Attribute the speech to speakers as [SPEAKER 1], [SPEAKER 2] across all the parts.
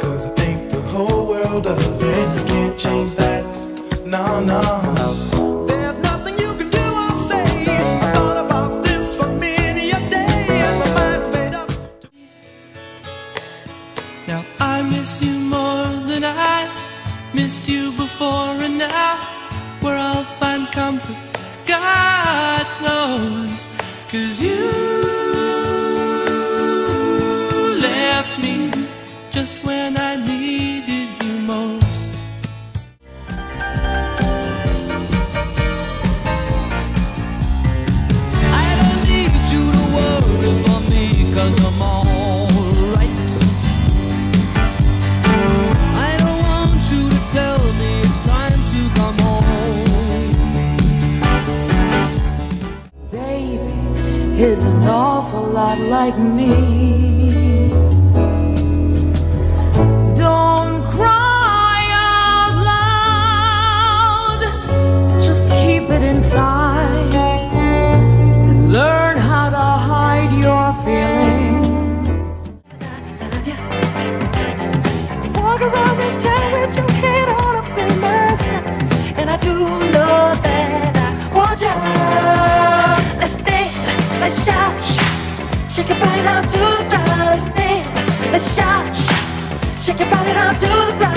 [SPEAKER 1] Cause I think the whole world of it. You can't change that. No, no. Now I miss you more than I missed you before, and now where I'll find comfort, God
[SPEAKER 2] knows, cause you. awful lot like me. Don't cry out loud, just keep it inside and learn how to hide your feelings. Walk around this town. Let's shout, shake your body down to the ground.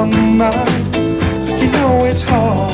[SPEAKER 3] You
[SPEAKER 4] know
[SPEAKER 2] it's hard.